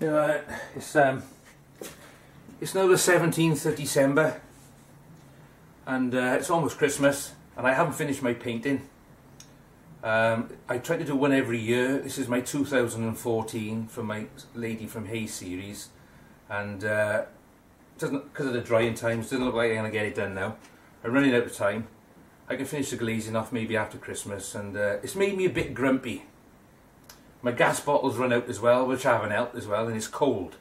You know, it's um, it's now the 17th of December, and uh, it's almost Christmas, and I haven't finished my painting. Um, I try to do one every year. This is my 2014 from my Lady from Hay series, and uh, doesn't because of the drying times doesn't look like I'm gonna get it done now. I'm running out of time. I can finish the glazing off maybe after Christmas, and uh, it's made me a bit grumpy. My gas bottle's run out as well, which I haven't helped as well, and it's cold.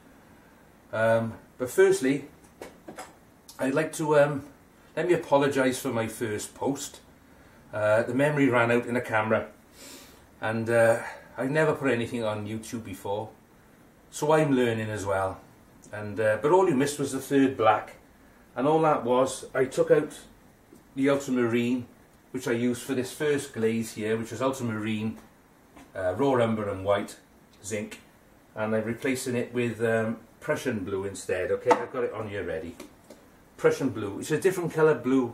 Um, but firstly, I'd like to um, let me apologise for my first post. Uh, the memory ran out in the camera, and uh, I never put anything on YouTube before, so I'm learning as well. And uh, but all you missed was the third black, and all that was I took out the ultramarine, which I used for this first glaze here, which was ultramarine uh, raw umber and white zinc and I'm replacing it with um, Prussian blue instead okay? I've got it on here ready. Prussian blue. It's a different colour blue.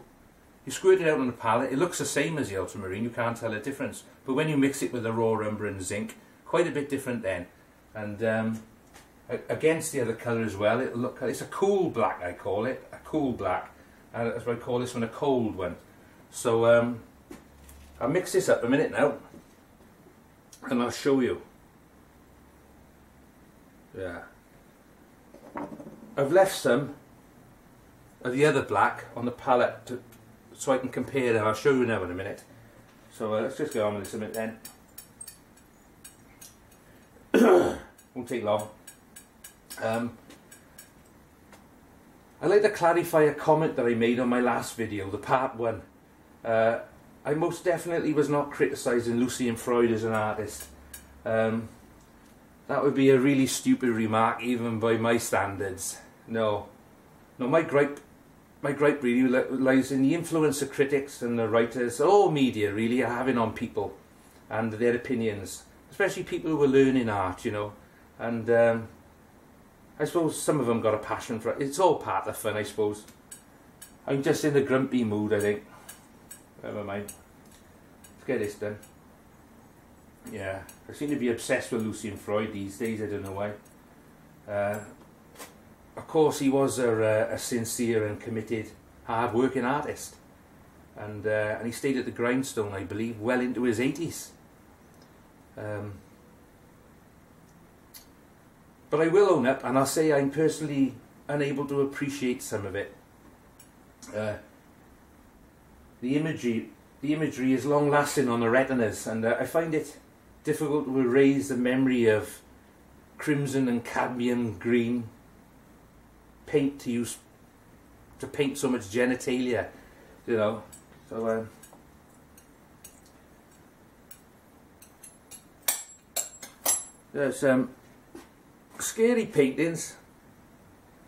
You squirt it out on the palette. It looks the same as the ultramarine. You can't tell a difference. But when you mix it with the raw umber and zinc quite a bit different then. And um, against the other colour as well it look it's a cool black I call it. A cool black. And that's what I call this one a cold one. So um, I'll mix this up a minute now and I'll show you. Yeah. I've left some of the other black on the palette to, so I can compare them. I'll show you now in a minute. So uh, let's just go on with this a minute then. Won't take long. Um, I'd like to clarify a comment that I made on my last video, the part one. Uh, I most definitely was not criticising Lucian Freud as an artist. Um, that would be a really stupid remark even by my standards. No. No, my gripe, my gripe really lies in the influence of critics and the writers, all media really, are having on people and their opinions. Especially people who are learning art, you know. And um, I suppose some of them got a passion for it. It's all part of the fun, I suppose. I'm just in a grumpy mood, I think. Never mind. Let's get this done. Yeah, I seem to be obsessed with Lucian Freud these days, I don't know why. Uh, of course, he was a, a, sincere and committed, hard-working artist. And, uh, and he stayed at the grindstone, I believe, well into his 80s. Um, but I will own up, and I'll say I'm personally unable to appreciate some of it. Uh, the imagery the imagery is long lasting on the retinas and uh, I find it difficult to erase the memory of crimson and cadmium green paint to use to paint so much genitalia you know? So um, there's um, scary paintings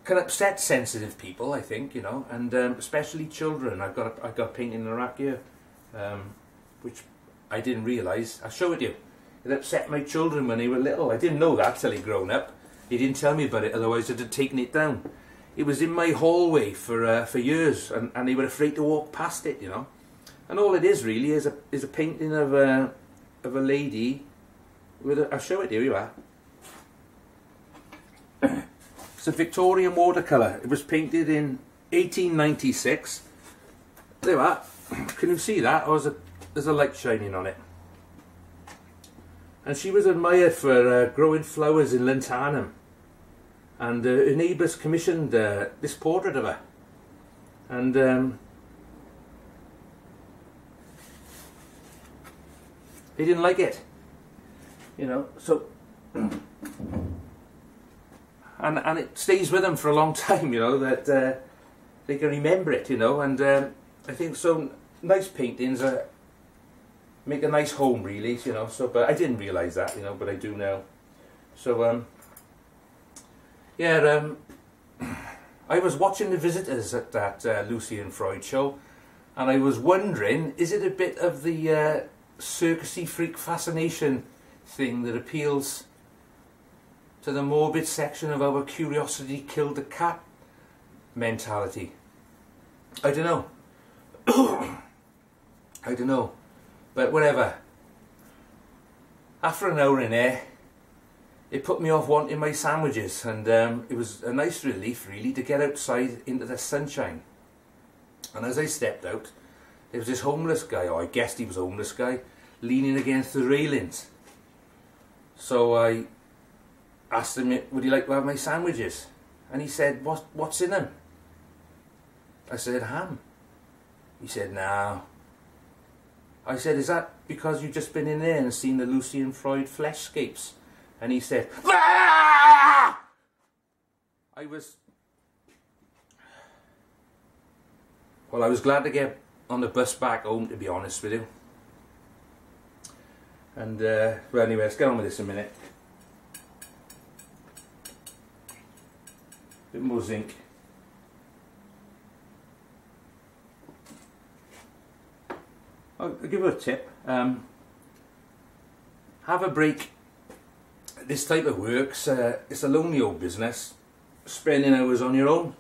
can upset sensitive people, I think, you know, and um, especially children. I've got a, I've got a painting in the rack here, um, which I didn't realise. I'll show it to you. It upset my children when they were little. I didn't know that till he grown up. He didn't tell me about it, otherwise I'd have taken it down. It was in my hallway for uh, for years, and, and they were afraid to walk past it, you know. And all it is really is a is a painting of a of a lady with a. I'll show it to you. You are. It's a Victorian watercolour. It was painted in 1896. There you are. Can you see that? Or is there's a light shining on it. And she was admired for uh, growing flowers in Llantarnam. And uh, her neighbours commissioned uh, this portrait of her. And um, they didn't like it. You know, so and and it stays with them for a long time. You know that uh, they can remember it. You know, and um, I think so. Nice paintings are, make a nice home, really. You know. So, but I didn't realise that. You know, but I do now. So, um, yeah. Um, I was watching the visitors at that uh, and Freud show, and I was wondering, is it a bit of the uh, circusy freak fascination thing that appeals to the morbid section of our curiosity killed the cat mentality. I don't know. I don't know. But whatever. After an hour in there, it put me off wanting my sandwiches and um, it was a nice relief really to get outside into the sunshine. And as I stepped out, there was this homeless guy, or I guessed he was a homeless guy, leaning against the railings. So I asked him, would he like to have my sandwiches? And he said, what, what's in them? I said, ham. He said, no. I said, is that because you've just been in there and seen the Lucian Freud fleshscapes? And he said, ah! I was, well, I was glad to get on the bus back home, to be honest with you. And, uh, well, anyway, let's get on with this a minute. Bit more zinc. I'll, give you a tip. Um, have a break. This type of works, uh, it's a lonely old business. Spending hours on your own.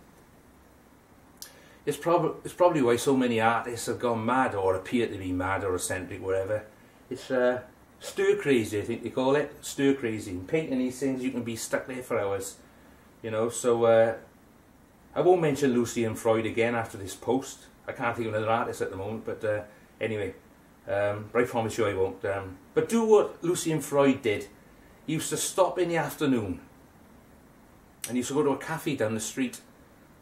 It's, it's probably why so many artists have gone mad or appear to be mad or eccentric, whatever. It's uh, stir crazy, I think they call it. Stir crazy. In painting these things, you can be stuck there for hours. You know, so uh, I won't mention Lucian Freud again after this post. I can't think of another artist at the moment, but uh, anyway, um, I promise you I won't. Um, but do what Lucian Freud did. He used to stop in the afternoon and used to go to a cafe down the street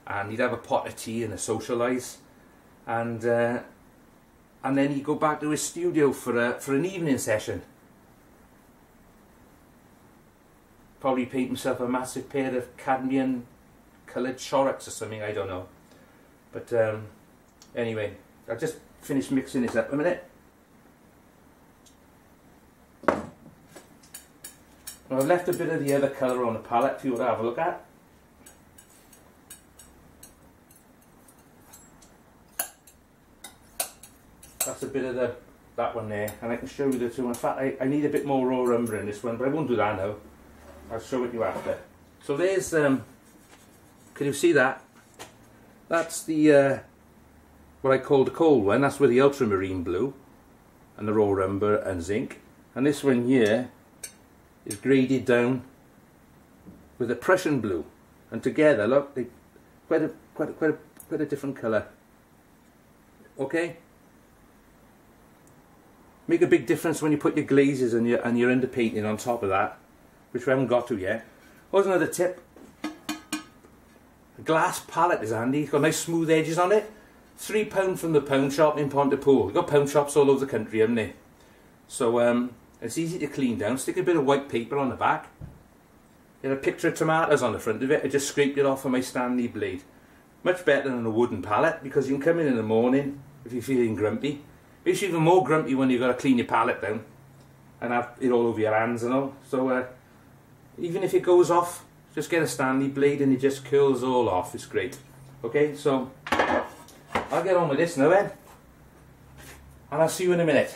and he'd have a pot of tea and a socialise and uh, and then he'd go back to his studio for a, for an evening session. Probably paint himself a massive pair of cadmium coloured shorts or something, I don't know. But um, anyway, I'll just finish mixing this up a minute. I've left a bit of the other colour on the palette for you to have a look at. That's a bit of the that one there, and I can show you the two. In fact, I, I need a bit more raw umber in this one, but I won't do that now. I'll show it you after. So there's, um, can you see that? That's the, uh, what I call the cold one. That's with the ultramarine blue, and the raw umber and zinc. And this one here is graded down with the Prussian blue. And together, look, they quite a, quite a, quite a, quite a different colour. Okay? Make a big difference when you put your glazes and your, and your underpainting on top of that, which we haven't got to yet. Here's another tip. A glass palette is handy. It's got nice smooth edges on it. Three pound from the pound shop in Pontypool. We've got pound shops all over the country, haven't they? So um, it's easy to clean down. Stick a bit of white paper on the back. Get a picture of tomatoes on the front of it. I just scraped it off with my Stanley blade. Much better than a wooden palette because you can come in in the morning if you're feeling grumpy. It's even more grumpy when you've got to clean your palette down and have it all over your hands and all. So uh, even if it goes off, just get a Stanley blade and it just curls all off. It's great. Okay, so I'll get on with this now then. And I'll see you in a minute.